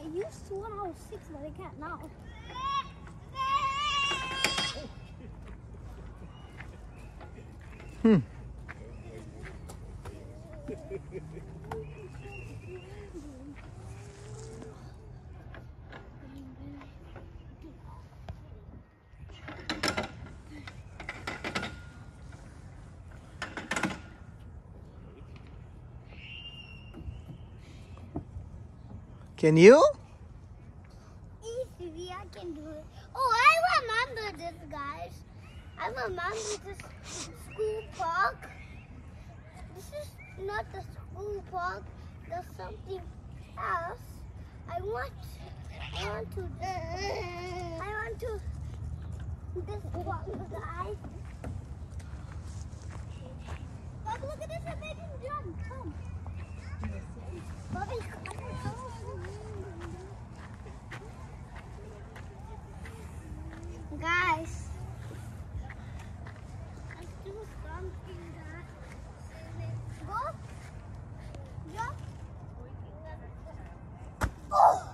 I used to when I was six, but I can't now. Hmm. Can you? Easy, I can do it. Oh, I remember this, guys. I remember this school park. This is not the school park. There's something else. I want, I want to, I want to, this one, guys. Look at this, I'm making jump. Come. Bobby, Oh!